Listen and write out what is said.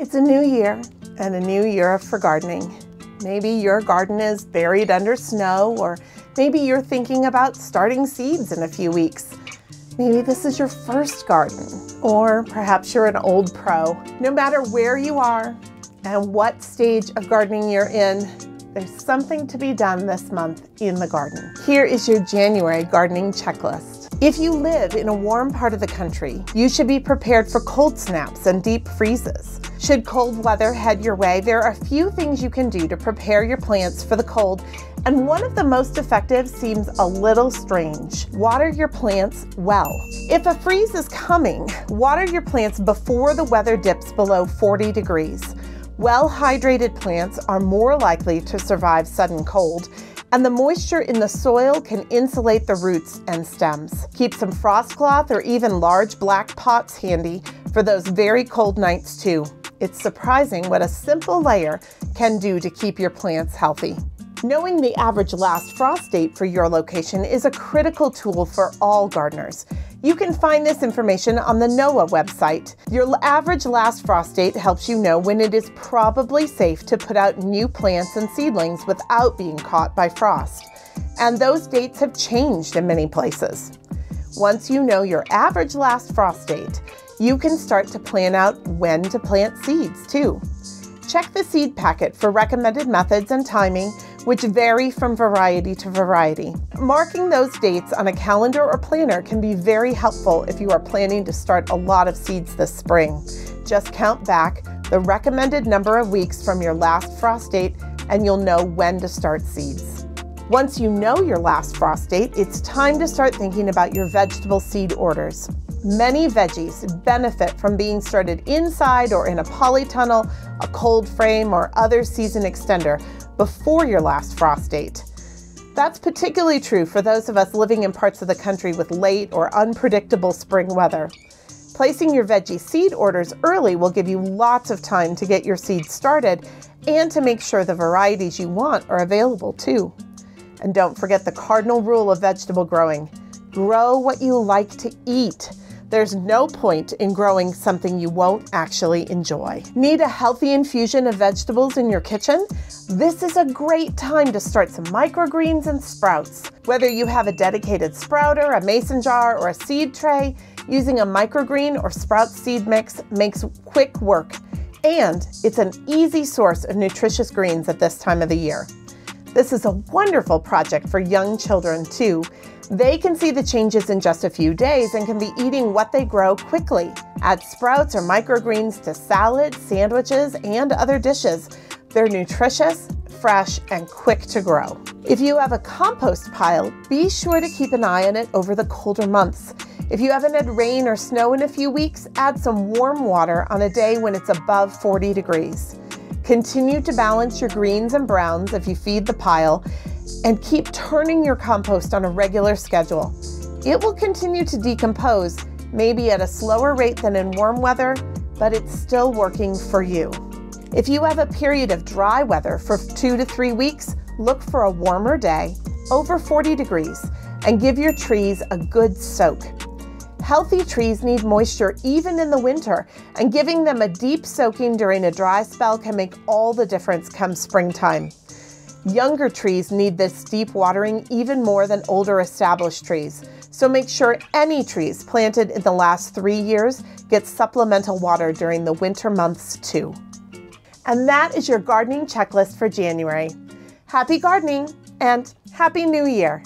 It's a new year and a new year for gardening. Maybe your garden is buried under snow, or maybe you're thinking about starting seeds in a few weeks. Maybe this is your first garden, or perhaps you're an old pro. No matter where you are and what stage of gardening you're in, there's something to be done this month in the garden. Here is your January gardening checklist. If you live in a warm part of the country, you should be prepared for cold snaps and deep freezes. Should cold weather head your way, there are a few things you can do to prepare your plants for the cold, and one of the most effective seems a little strange. Water your plants well. If a freeze is coming, water your plants before the weather dips below 40 degrees. Well hydrated plants are more likely to survive sudden cold and the moisture in the soil can insulate the roots and stems. Keep some frost cloth or even large black pots handy for those very cold nights too. It's surprising what a simple layer can do to keep your plants healthy. Knowing the average last frost date for your location is a critical tool for all gardeners. You can find this information on the NOAA website. Your average last frost date helps you know when it is probably safe to put out new plants and seedlings without being caught by frost. And those dates have changed in many places. Once you know your average last frost date, you can start to plan out when to plant seeds too. Check the seed packet for recommended methods and timing which vary from variety to variety. Marking those dates on a calendar or planner can be very helpful if you are planning to start a lot of seeds this spring. Just count back the recommended number of weeks from your last frost date and you'll know when to start seeds. Once you know your last frost date, it's time to start thinking about your vegetable seed orders. Many veggies benefit from being started inside or in a polytunnel, a cold frame, or other season extender, before your last frost date. That's particularly true for those of us living in parts of the country with late or unpredictable spring weather. Placing your veggie seed orders early will give you lots of time to get your seeds started and to make sure the varieties you want are available too. And don't forget the cardinal rule of vegetable growing grow what you like to eat. There's no point in growing something you won't actually enjoy. Need a healthy infusion of vegetables in your kitchen? This is a great time to start some microgreens and sprouts. Whether you have a dedicated sprouter, a mason jar, or a seed tray, using a microgreen or sprout seed mix makes quick work. And it's an easy source of nutritious greens at this time of the year. This is a wonderful project for young children too, they can see the changes in just a few days and can be eating what they grow quickly. Add sprouts or microgreens to salads, sandwiches, and other dishes. They're nutritious, fresh, and quick to grow. If you have a compost pile, be sure to keep an eye on it over the colder months. If you haven't had rain or snow in a few weeks, add some warm water on a day when it's above 40 degrees. Continue to balance your greens and browns if you feed the pile and keep turning your compost on a regular schedule. It will continue to decompose, maybe at a slower rate than in warm weather, but it's still working for you. If you have a period of dry weather for two to three weeks, look for a warmer day, over 40 degrees, and give your trees a good soak. Healthy trees need moisture even in the winter, and giving them a deep soaking during a dry spell can make all the difference come springtime. Younger trees need this deep watering even more than older established trees. So make sure any trees planted in the last three years get supplemental water during the winter months too. And that is your gardening checklist for January. Happy gardening and Happy New Year!